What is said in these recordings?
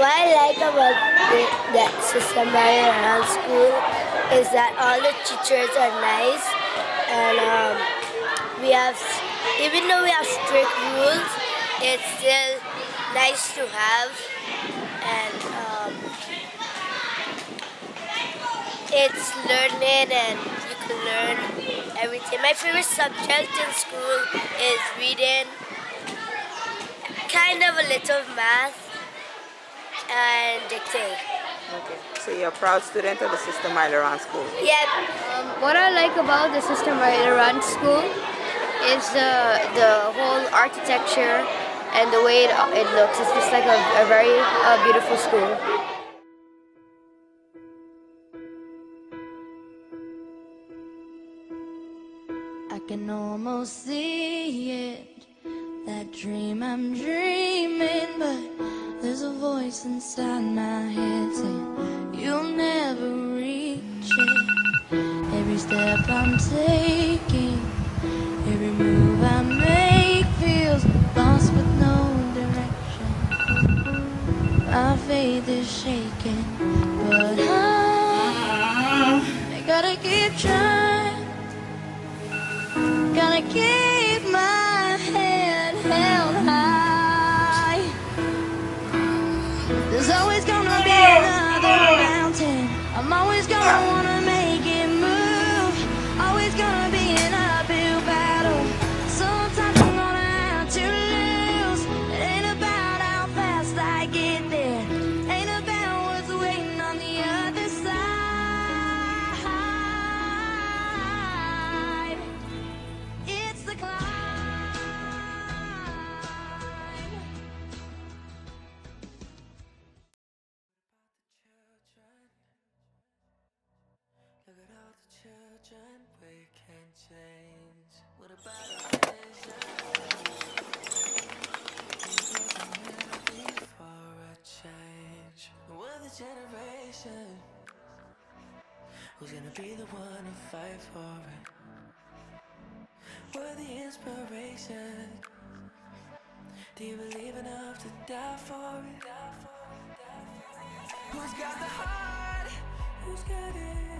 what I like about the, that Sister Marie Laurence School is that all the teachers are nice and um, we have, even though we have strict rules, it's still nice to have and um, it's learning and you can learn everything. My favorite subject in school is reading, kind of a little math, and dictate. Okay. So you're a proud student of the Sister Marie Laurence School. Yeah. Um, what I like about the Sister Marie Laurence School is the the whole architecture and the way it, it looks. It's just like a, a very uh, beautiful school. I can almost see it, that dream I'm dreaming, but there's a voice inside my head saying you'll never reach it. Every step I'm taking, every move I make feels lost with no direction. My faith is shaking, but I, I gotta keep trying. I'm always gonna generation who's gonna be the one to fight for it. We're the inspiration. Do you believe enough to die for it? Who's got the heart? Who's got it?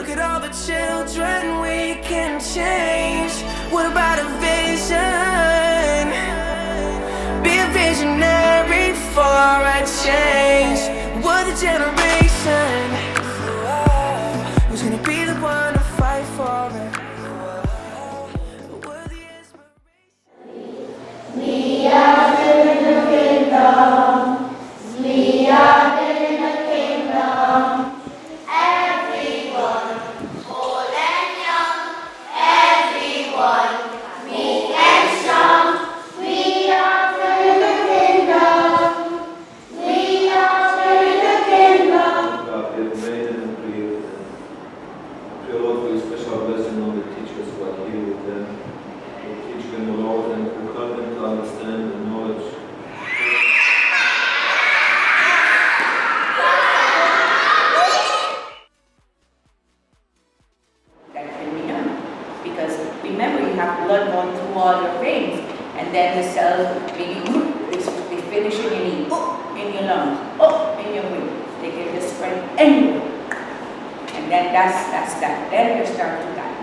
Look at all the children we can change. What about a vision? That's, that's that. Then you start to type.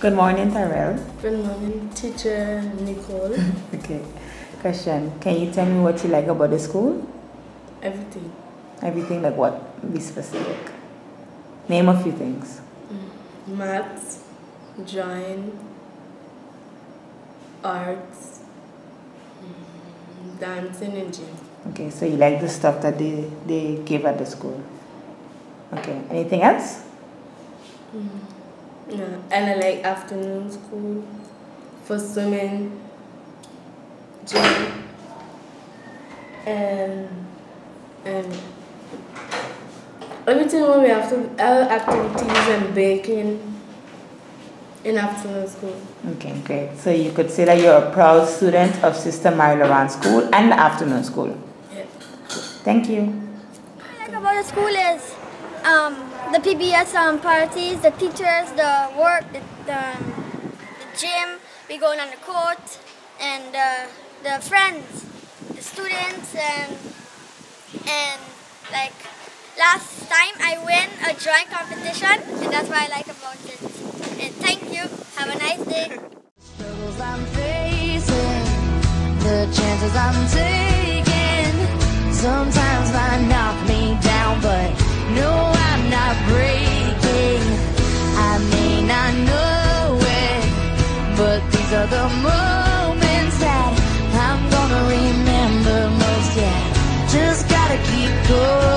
Good morning, Tyrell. Good morning, teacher Nicole. Okay. Question. Can you tell me what you like about the school? Everything. Everything like what? Be specific. Name a few things. Maths, drawing, arts, mm, dancing and gym. Okay, so you like the stuff that they, they give at the school. Okay. Anything else? Yeah. And I like afternoon school for swimming, gym, and and everything when we have to uh, activities and baking in afternoon school. Okay, great. So you could say that you're a proud student of Sister Marie Laurence School and the afternoon school. Yeah. Thank you. What I like about the school is um, the PBS um, parties, the teachers, the work, the, the, the gym, we going on the court, and uh, the friends, the students, and and like last time I win a drawing competition, and that's what I like about it. And thank you. Have a nice day. struggles I'm facing, the chances I'm taking, sometimes might knock me down, but no, I'm not breaking. I may not know it, but these are the moments keep going,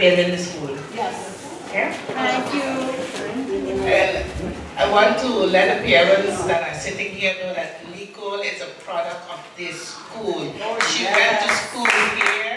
building the school. Yes. Yeah? Thank you. And I want to let the parents that are sitting here know that Nicole is a product of this school. Oh, she went to school here